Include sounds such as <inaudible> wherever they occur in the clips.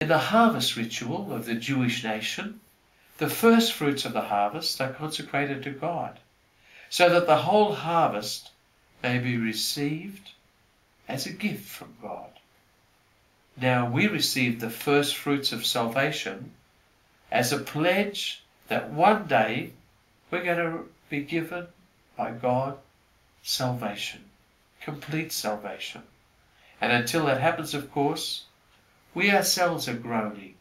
In the harvest ritual of the Jewish nation, the first fruits of the harvest are consecrated to God, so that the whole harvest may be received as a gift from God. Now we receive the first fruits of salvation as a pledge that one day we're going to be given by God salvation, complete salvation. And until that happens, of course, we ourselves are groaning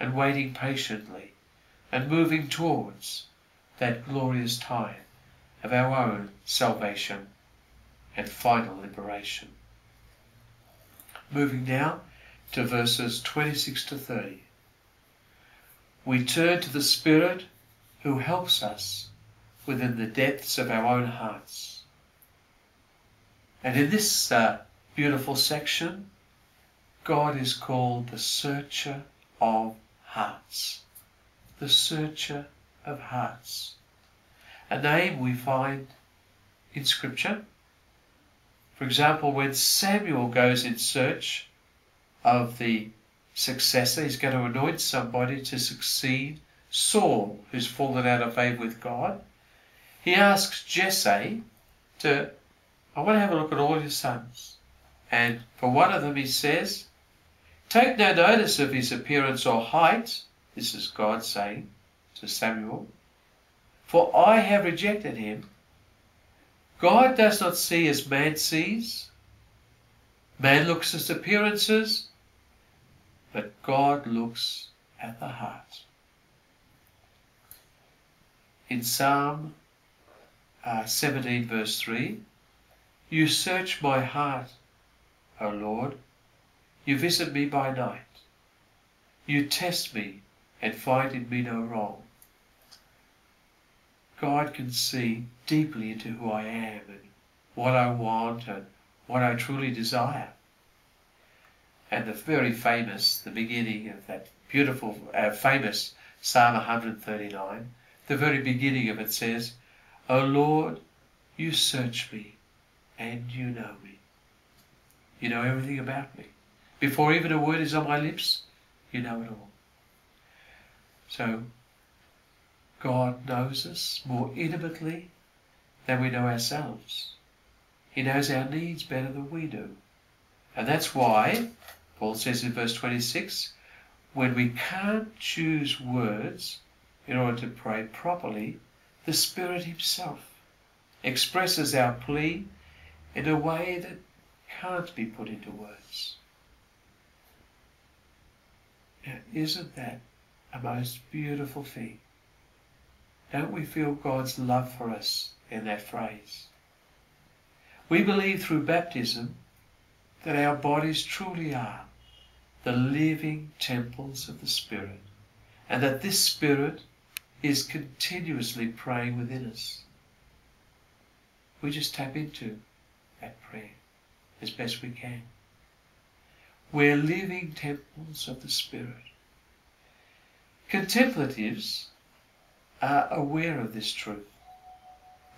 and waiting patiently and moving towards that glorious time of our own salvation and final liberation. Moving now to verses 26 to 30. We turn to the Spirit who helps us within the depths of our own hearts. And in this uh, beautiful section, God is called the searcher of hearts. The searcher of hearts. A name we find in Scripture. For example, when Samuel goes in search of the successor, he's going to anoint somebody to succeed Saul, who's fallen out of favour with God. He asks Jesse to, I want to have a look at all your sons. And for one of them, he says, Take no notice of his appearance or height. This is God saying to Samuel. For I have rejected him. God does not see as man sees. Man looks at appearances, but God looks at the heart. In Psalm uh, 17, verse 3, You search my heart, O Lord you visit me by night. You test me and find in me no wrong. God can see deeply into who I am and what I want and what I truly desire. And the very famous, the beginning of that beautiful, uh, famous Psalm 139, the very beginning of it says, O Lord, you search me and you know me. You know everything about me. Before even a word is on my lips, you know it all. So, God knows us more intimately than we know ourselves. He knows our needs better than we do. And that's why, Paul says in verse 26, when we can't choose words in order to pray properly, the Spirit Himself expresses our plea in a way that can't be put into words. Isn't that a most beautiful thing? Don't we feel God's love for us in that phrase? We believe through baptism that our bodies truly are the living temples of the Spirit, and that this Spirit is continuously praying within us. We just tap into that prayer as best we can. We're living temples of the Spirit. Contemplatives are aware of this truth.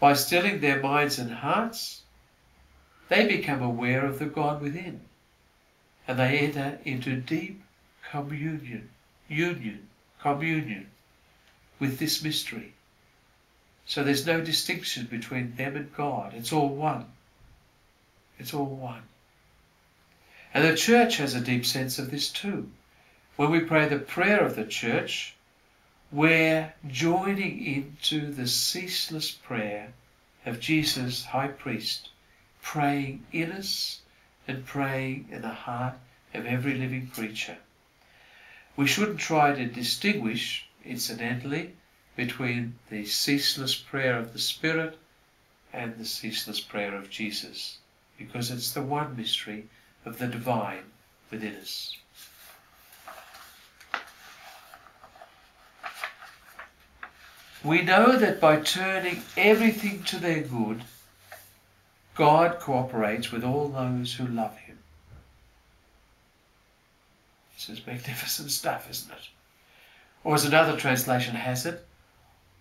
By stilling their minds and hearts, they become aware of the God within, and they enter into deep communion, union, communion with this mystery. So there's no distinction between them and God. It's all one. It's all one. And the church has a deep sense of this too. When we pray the prayer of the church, we're joining into the ceaseless prayer of Jesus, high priest, praying in us and praying in the heart of every living creature. We shouldn't try to distinguish, incidentally, between the ceaseless prayer of the Spirit and the ceaseless prayer of Jesus, because it's the one mystery of the divine within us. We know that by turning everything to their good, God cooperates with all those who love Him. This is magnificent <laughs> stuff, isn't it? Or as another translation has it,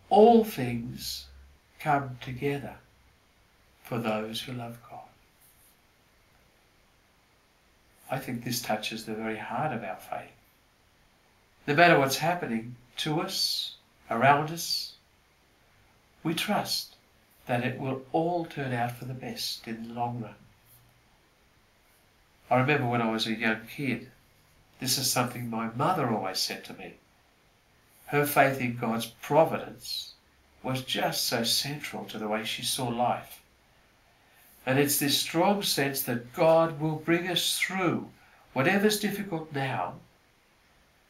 all things come together for those who love God. I think this touches the very heart of our faith. no matter what's happening to us, around us, we trust that it will all turn out for the best in the long run. I remember when I was a young kid, this is something my mother always said to me. Her faith in God's providence was just so central to the way she saw life. And it's this strong sense that God will bring us through whatever's difficult now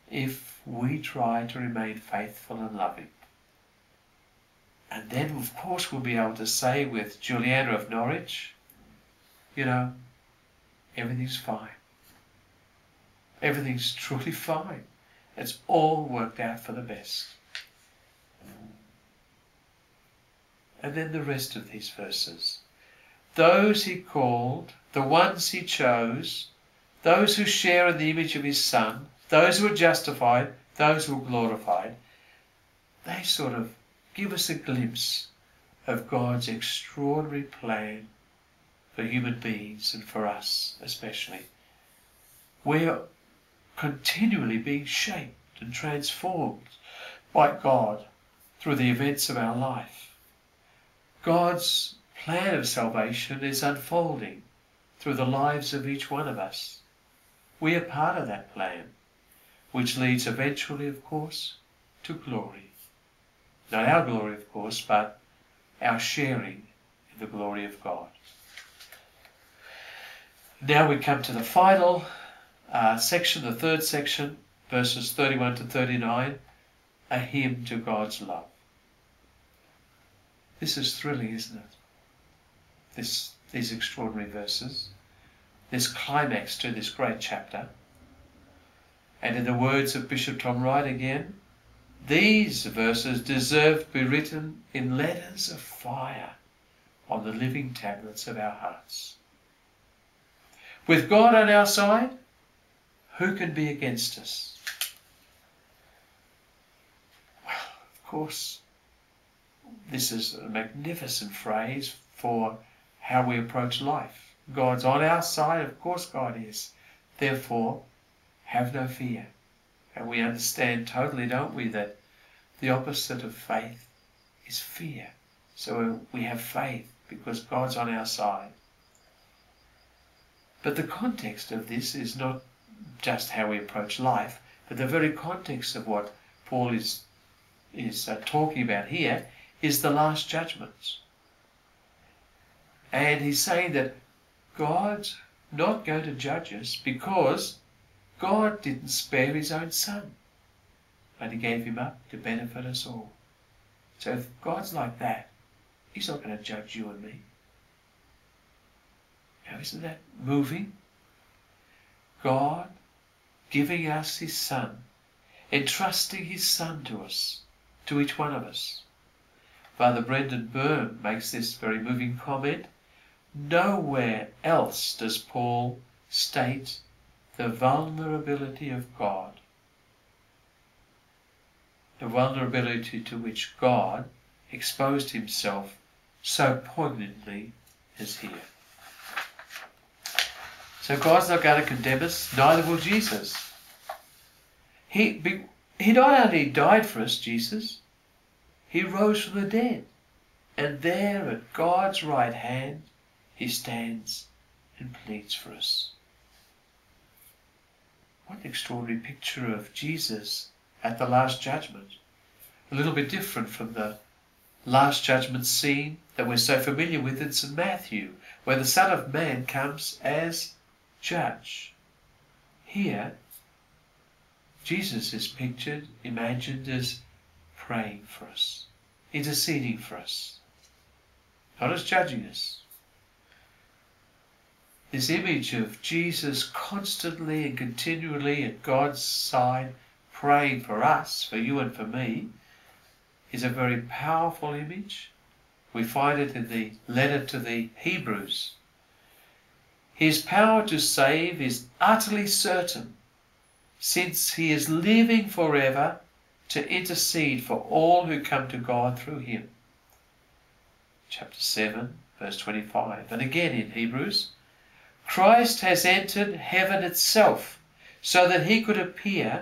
if we try to remain faithful and loving. And then, of course, we'll be able to say with Juliana of Norwich, you know, everything's fine. Everything's <laughs> truly fine. It's all worked out for the best. And then the rest of these verses. Those he called, the ones he chose, those who share in the image of his Son, those who are justified, those who are glorified, they sort of give us a glimpse of God's extraordinary plan for human beings and for us especially. We're continually being shaped and transformed by God through the events of our life. God's plan of salvation is unfolding through the lives of each one of us. We are part of that plan, which leads eventually, of course, to glory. Not our glory, of course, but our sharing in the glory of God. Now we come to the final uh, section, the third section, verses 31 to 39, a hymn to God's love. This is thrilling, isn't it? This, these extraordinary verses, this climax to this great chapter. And in the words of Bishop Tom Wright again, these verses deserve to be written in letters of fire on the living tablets of our hearts. With God on our side, who can be against us? Well, of course, this is a magnificent phrase for how we approach life. God's on our side, of course God is. Therefore, have no fear. And we understand totally, don't we, that the opposite of faith is fear. So we have faith because God's on our side. But the context of this is not just how we approach life, but the very context of what Paul is, is uh, talking about here is the last judgments. And he's saying that God's not going to judge us because God didn't spare his own son, but he gave him up to benefit us all. So if God's like that, he's not going to judge you and me. Now, isn't that moving? God giving us His Son, entrusting His Son to us, to each one of us. Father Brendan Byrne makes this very moving comment. Nowhere else does Paul state the vulnerability of God, the vulnerability to which God exposed himself so poignantly as here. So God's not going to condemn us, neither will Jesus. He, he not only died for us, Jesus, he rose from the dead. And there at God's right hand, he stands and pleads for us. What an extraordinary picture of Jesus at the Last Judgment. A little bit different from the Last Judgment scene that we're so familiar with in St. Matthew, where the Son of Man comes as judge. Here, Jesus is pictured, imagined as praying for us, interceding for us, not as judging us. This image of Jesus constantly and continually at God's side praying for us, for you and for me, is a very powerful image. We find it in the letter to the Hebrews his power to save is utterly certain, since he is living forever to intercede for all who come to God through him. Chapter 7, verse 25. And again in Hebrews, Christ has entered heaven itself so that he could appear